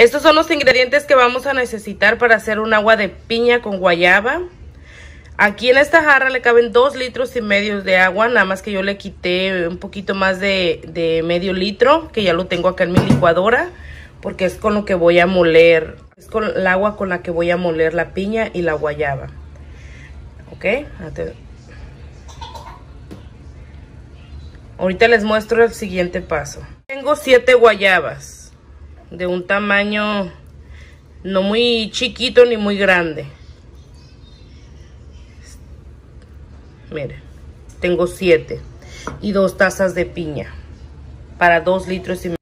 Estos son los ingredientes que vamos a necesitar para hacer un agua de piña con guayaba. Aquí en esta jarra le caben dos litros y medio de agua, nada más que yo le quité un poquito más de, de medio litro, que ya lo tengo acá en mi licuadora, porque es con lo que voy a moler, es con el agua con la que voy a moler la piña y la guayaba. ¿Ok? Ahorita les muestro el siguiente paso. Tengo siete guayabas de un tamaño no muy chiquito ni muy grande. Miren, tengo siete. Y dos tazas de piña. Para dos litros y medio.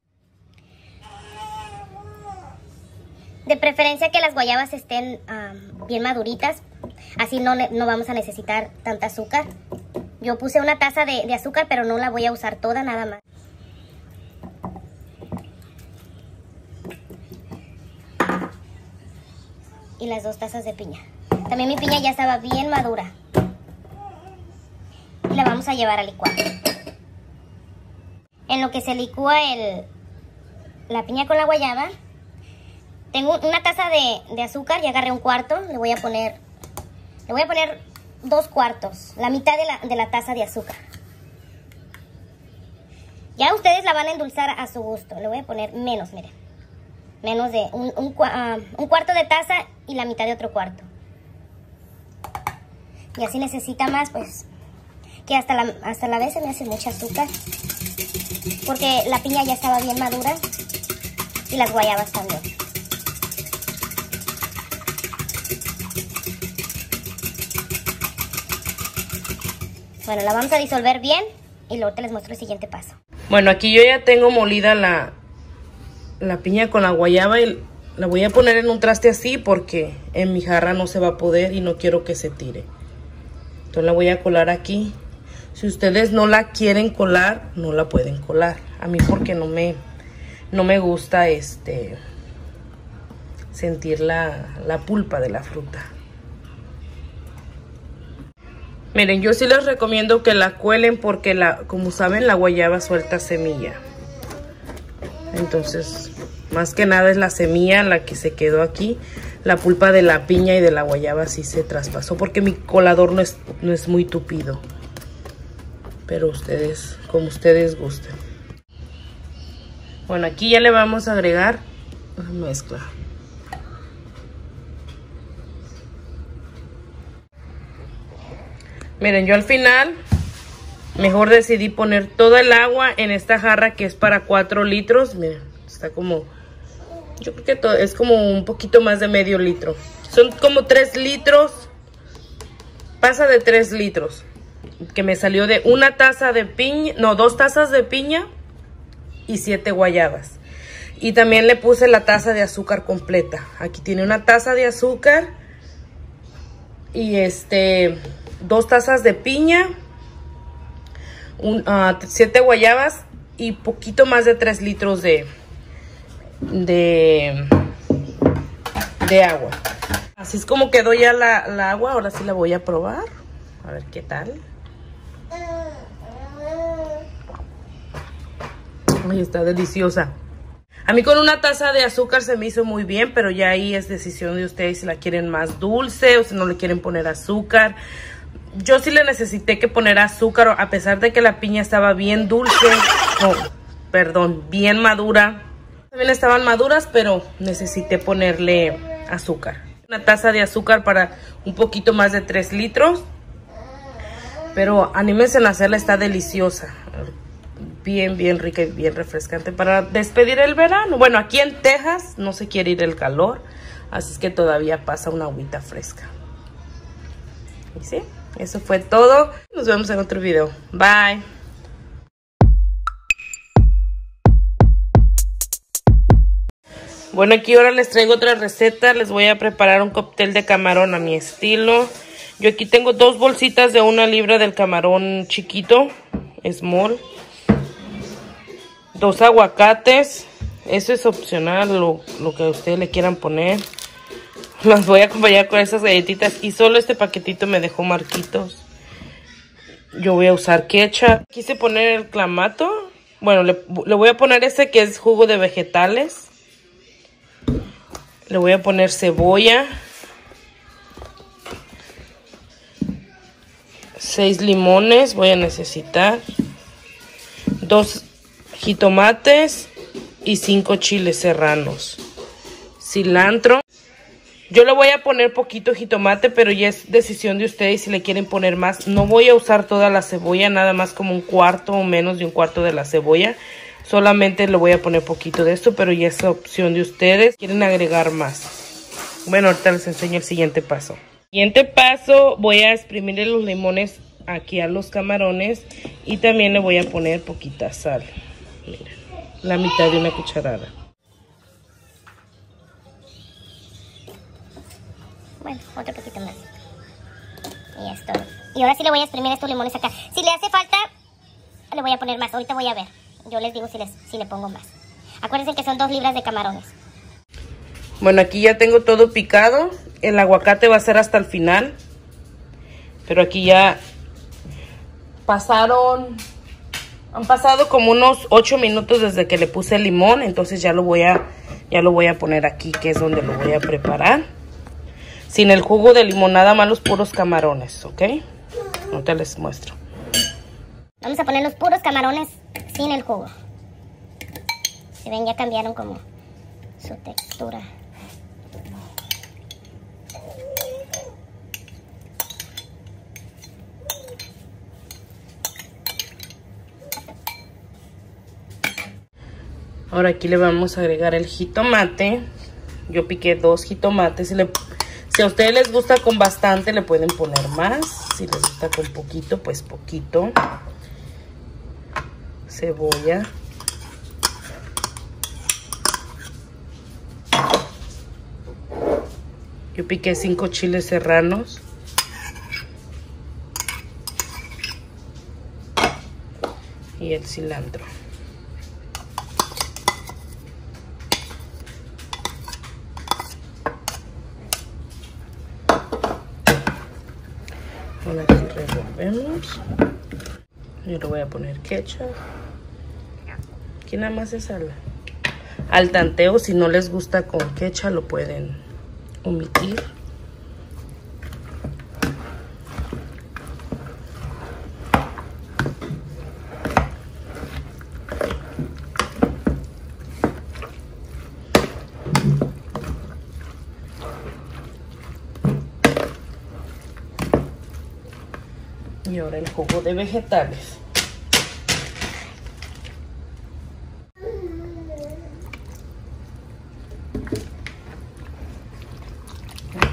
De preferencia que las guayabas estén bien maduritas. Así no, no, vamos a necesitar tanta azúcar. Yo puse una taza de azúcar, pero no la voy a usar toda nada más. Y las dos tazas de piña. También mi piña ya estaba bien madura la vamos a llevar a licuar. En lo que se licúa el, la piña con la guayaba, tengo una taza de, azúcar, y agarré un cuarto, le voy a poner, le voy a poner dos cuartos, la mitad de la, de la taza de azúcar. Ya ustedes la van a endulzar a su gusto, le voy a poner menos, miren, menos de un, ah, un cuarto de taza y la mitad de otro cuarto. Y así necesita más, pues que hasta la, hasta la vez se me hace mucha azúcar. Porque la piña ya estaba bien madura y las guayabas también. Bueno, la vamos a disolver bien y luego te les muestro el siguiente paso. Bueno, aquí yo ya tengo molida la, la piña con la guayaba la voy a poner en un traste así porque en mi jarra no se va a poder y no quiero que se tire. Entonces la voy a colar aquí si ustedes no la quieren colar, no la pueden colar. A mí porque no me, no me gusta este sentir la, la pulpa de la fruta. Miren, yo sí les recomiendo que la cuelen porque, la, como saben, la guayaba suelta semilla. Entonces, más que nada es la semilla la que se quedó aquí. La pulpa de la piña y de la guayaba sí se traspasó porque mi colador no es, no es muy tupido pero ustedes, como ustedes gusten. Bueno, aquí ya le vamos a agregar la mezcla. Miren, yo al final mejor decidí poner todo el agua en esta jarra que es para 4 litros. Miren, está como, yo creo que es como un poquito más de medio litro. Son como 3 litros, pasa de 3 litros que me salió de una taza de piña, no, dos tazas de piña y siete guayabas. Y también le puse la taza de azúcar completa. Aquí tiene una taza de azúcar y este, dos tazas de piña, un, ah, siete guayabas y poquito más de tres litros de, de, de agua. Así es como quedó ya la, la agua. Ahora sí la voy a probar. A ver qué tal. Ay, está deliciosa. A mí con una taza de azúcar se me hizo muy bien, pero ya ahí es decisión de ustedes si la quieren más dulce o si no le quieren poner azúcar. Yo sí le necesité que poner azúcar, a pesar de que la piña estaba bien dulce, perdón, bien madura. También estaban maduras, pero necesité ponerle azúcar. Una taza de azúcar para un poquito más de 3 litros. Pero anímense a hacerla, está deliciosa. Bien, bien rica y bien refrescante para despedir el verano. Bueno, aquí en Texas no se quiere ir el calor, así es que todavía pasa una agüita fresca. Y sí, eso fue todo. Nos vemos en otro video. Bye. Bueno, aquí ahora les traigo otra receta. Les voy a preparar un cóctel de camarón a mi estilo. Yo aquí tengo dos bolsitas de una libra del camarón chiquito, small. Dos aguacates. Eso es opcional, lo, que ustedes le quieran poner. Las voy a acompañar con esas galletitas. Y solo este paquetito me dejó marquitos. Yo voy a usar ketchup. Quise poner el clamato. Bueno, le voy a poner ese que es jugo de vegetales. Le voy a poner cebolla. Seis limones voy a necesitar. Dos jitomates y cinco chiles serranos. Cilantro. Yo le voy a poner poquito jitomate, pero ya es decisión de ustedes si le quieren poner más. No voy a usar toda la cebolla, nada más como un cuarto o menos de un cuarto de la cebolla. Solamente le voy a poner poquito de esto, pero ya es opción de ustedes. Quieren agregar más. Bueno, ahorita les enseño el siguiente paso. Siguiente paso, voy a exprimirle los limones aquí a los camarones y también le voy a poner poquita sal. Mira, la mitad de una cucharada. Bueno, otro poquito más. Y esto. Y ahora sí le voy a exprimir estos limones acá. Si le hace falta, le voy a poner más. Ahorita voy a ver. Yo les digo si, les, si le pongo más. Acuérdense que son dos libras de camarones. Bueno, aquí ya tengo todo picado. El aguacate va a ser hasta el final. Pero aquí ya pasaron... Han pasado como unos 8 minutos desde que le puse el limón. Entonces ya lo voy a, ya lo voy a poner aquí, que es donde lo voy a preparar. Sin el jugo de limón, nada más los puros camarones, ¿ok? Ahorita les muestro. Vamos a poner los puros camarones sin el jugo. Si ven, ya cambiaron como su textura. Ahora aquí le vamos a agregar el jitomate. Yo piqué dos jitomates. Si, le, si a ustedes les gusta con bastante, le pueden poner más. Si les gusta con poquito, pues poquito. Cebolla. Yo piqué cinco chiles serranos. Y el cilantro. Ahora aquí revolvemos. Yo le voy a poner ketchup. Aquí nada más es al, al tanteo. Si no les gusta con ketchup, lo pueden omitir. Y ahora el jugo de vegetales.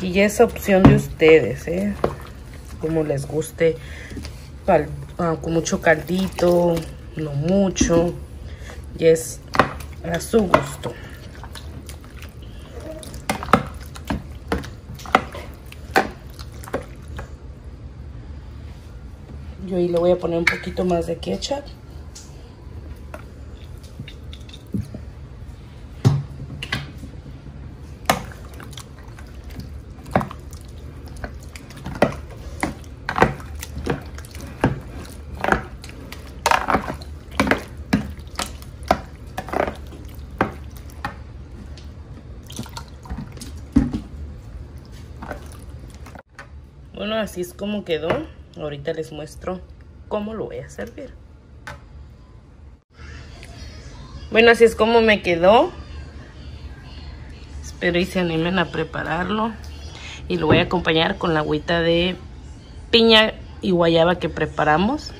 Aquí ya es opción de ustedes, ¿eh? Como les guste, ah, con mucho caldito, no mucho. Y es a su gusto. Yo ahí le voy a poner un poquito más de ketchup. Bueno, así es como quedó. Ahorita les muestro cómo lo voy a servir. Bueno, así es como me quedó. Espero y se animen a prepararlo. Y lo voy a acompañar con la agüita de piña y guayaba que preparamos.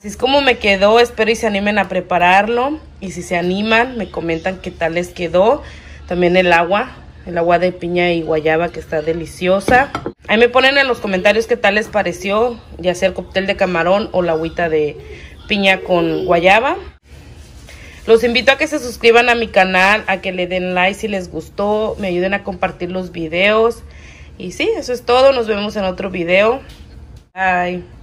Así es como me quedó. Espero y se animen a prepararlo. Y si se animan, me comentan qué tal les quedó. También el agua. El agua de piña y guayaba que está deliciosa. Ahí me ponen en los comentarios qué tal les pareció, ya sea el cóctel de camarón o la agüita de piña con guayaba. Los invito a que se suscriban a mi canal, a que le den like si les gustó, me ayuden a compartir los videos. Y sí, eso es todo, nos vemos en otro video. Bye.